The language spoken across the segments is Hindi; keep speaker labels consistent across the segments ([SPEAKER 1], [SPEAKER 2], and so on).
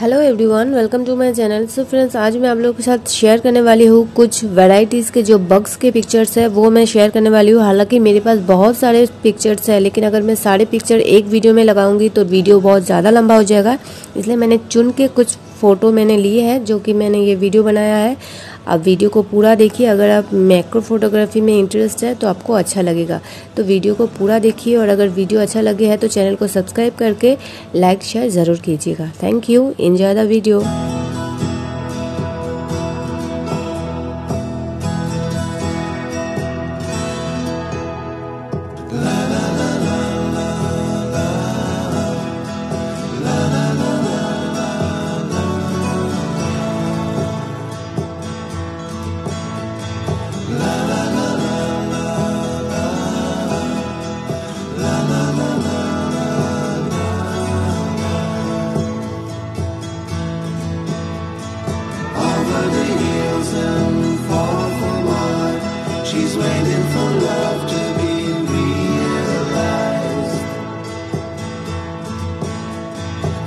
[SPEAKER 1] Hello everyone welcome to my channel so friends आज मैं आप लोगों के साथ शेयर करने वाली हूँ कुछ वैरायटीज़ के जो बग्स के पिक्चर्स है, वो मैं शेयर करने वाली हूँ। हालाँकि मेरे पास बहुत सारे पिक्चर्स है, लेकिन अगर मैं सारे पिक्चर एक वीडियो में लगाऊँगी तो वीडियो बहुत ज़्यादा लंबा हो जाएगा। इसलिए मैंने चुन के कुछ फ़ोटो मैंने लिए हैं, जो कि मैंने ये वीडियो बनाया है। आप वीडियो को पूरा देखिए। अगर आप मैक्रो फोटोग्राफी में इंटरेस्ट है तो आपको अच्छा लगेगा। तो वीडियो को पूरा देखिए और अगर वीडियो अच्छा लगे है तो चैनल को सब्सक्राइब करके लाइक शेयर ज़रूर कीजिएगा। Thank you enjoy the video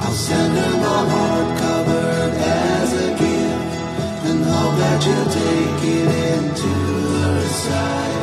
[SPEAKER 2] I'll send her my heart covered as a gift and hope that you'll take it into her side.